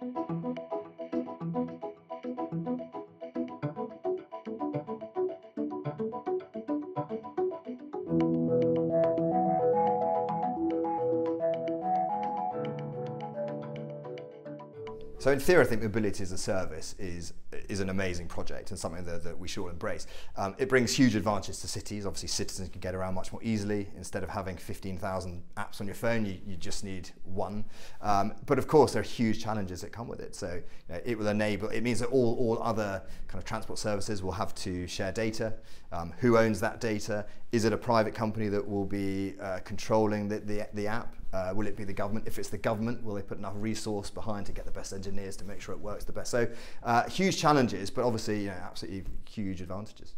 thank you So in theory, I think mobility as a service is is an amazing project and something that, that we should all embrace. Um, it brings huge advantages to cities. Obviously, citizens can get around much more easily. Instead of having 15,000 apps on your phone, you, you just need one. Um, but of course, there are huge challenges that come with it. So you know, it will enable. It means that all all other kind of transport services will have to share data. Um, who owns that data? Is it a private company that will be uh, controlling the, the, the app? Uh, will it be the government? If it's the government, will they put enough resource behind to get the best engineers to make sure it works the best? So uh, huge challenges, but obviously you know, absolutely huge advantages.